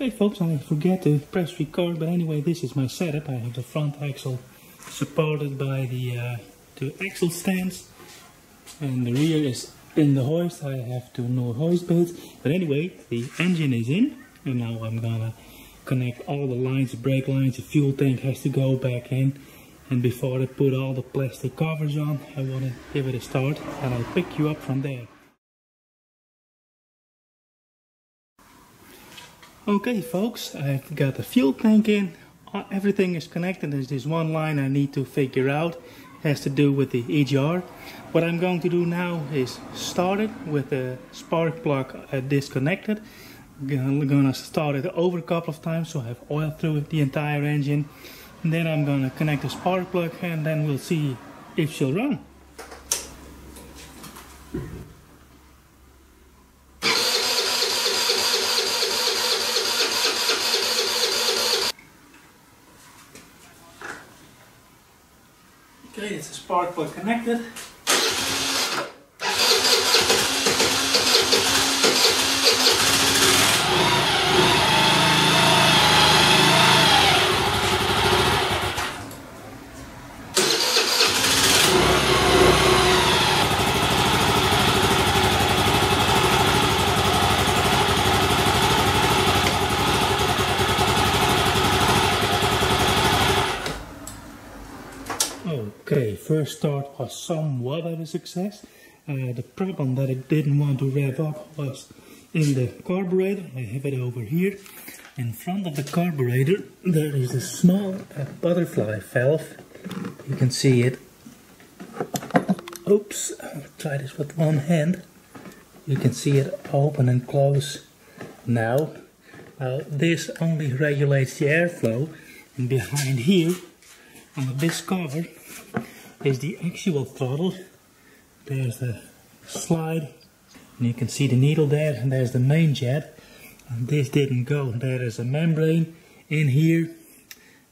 Okay folks, I forget to press record, but anyway, this is my setup. I have the front axle supported by the uh, two axle stands, and the rear is in the hoist. I have two no hoist beds, but anyway, the engine is in, and now I'm gonna connect all the lines, the brake lines, the fuel tank has to go back in. And before I put all the plastic covers on, I wanna give it a start, and I'll pick you up from there. Okay folks, I've got the fuel tank in, uh, everything is connected, there's this one line I need to figure out, it has to do with the EGR. What I'm going to do now is start it with the spark plug uh, disconnected. I'm gonna start it over a couple of times so I have oil through the entire engine. And then I'm gonna connect the spark plug and then we'll see if she'll run. Okay, it's a spark plug connected. Okay, first start was somewhat of a success. Uh, the problem that it didn't want to rev up was in the carburetor. I have it over here. In front of the carburetor there is a small uh, butterfly valve. You can see it. Oops, I'll try this with one hand. You can see it open and close now. Now this only regulates the airflow and behind here on this cover is the actual throttle. There's the slide, and you can see the needle there, and there's the main jet. And this didn't go. There is a membrane in here,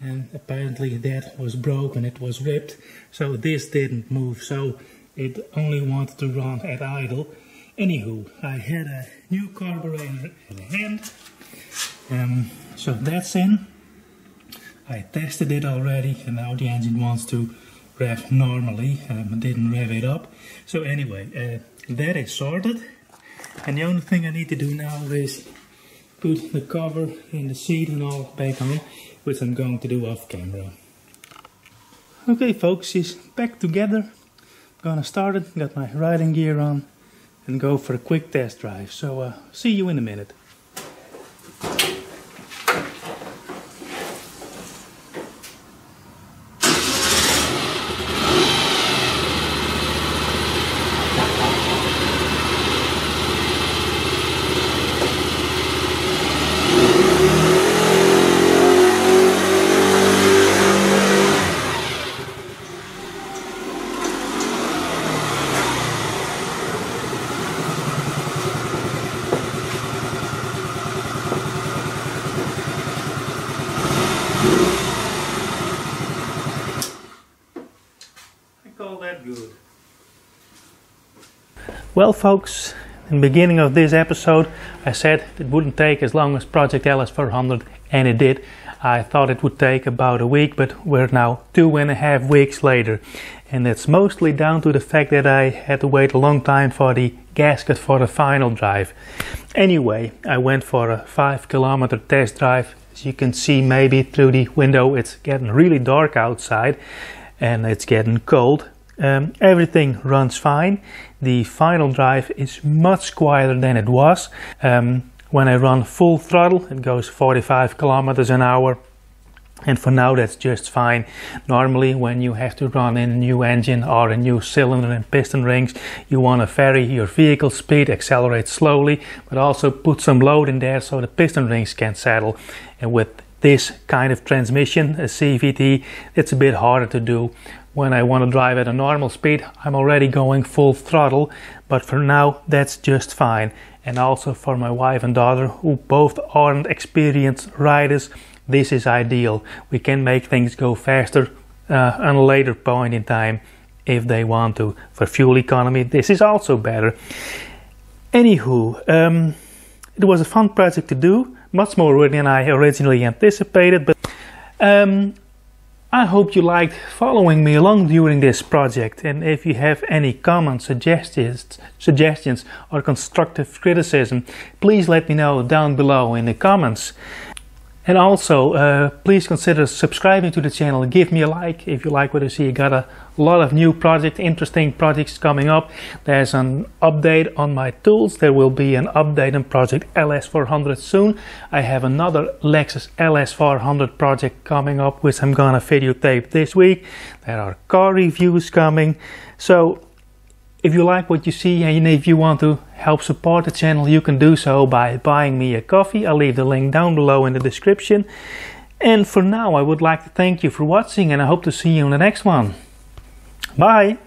and apparently that was broken, it was ripped, so this didn't move. So it only wanted to run at idle. Anywho, I had a new carburetor in hand, um, so that's in. I tested it already, and now the engine wants to rev normally um, didn't rev it up. So anyway uh, that is sorted. And the only thing I need to do now is put the cover in the seat and all back on which I'm going to do off camera. Okay folks she's back together. I'm gonna start it got my riding gear on and go for a quick test drive. So uh, see you in a minute Well folks, in the beginning of this episode I said it wouldn't take as long as Project LS400 and it did. I thought it would take about a week but we're now two and a half weeks later and it's mostly down to the fact that I had to wait a long time for the gasket for the final drive. Anyway, I went for a 5 kilometer test drive. As you can see maybe through the window it's getting really dark outside and it's getting cold um, everything runs fine. The final drive is much quieter than it was. Um, when I run full throttle, it goes 45 kilometers an hour. And for now, that's just fine. Normally, when you have to run in a new engine or a new cylinder and piston rings, you want to vary your vehicle speed, accelerate slowly, but also put some load in there so the piston rings can settle. And with this kind of transmission, a CVT, it's a bit harder to do. When I want to drive at a normal speed, I'm already going full throttle, but for now that's just fine. And also for my wife and daughter, who both aren't experienced riders, this is ideal. We can make things go faster uh, at a later point in time if they want to. For fuel economy, this is also better. Anywho, um, it was a fun project to do, much more than I originally anticipated. But um, I hope you liked following me along during this project. And if you have any comments, suggestions, suggestions, or constructive criticism, please let me know down below in the comments. And also, uh, please consider subscribing to the channel. Give me a like if you like what you see. I got a lot of new projects, interesting projects coming up. There's an update on my tools. There will be an update on project LS400 soon. I have another Lexus LS400 project coming up, which I'm gonna videotape this week. There are car reviews coming. So if you like what you see and if you want to help support the channel, you can do so by buying me a coffee. I'll leave the link down below in the description. And for now, I would like to thank you for watching and I hope to see you in the next one. Bye!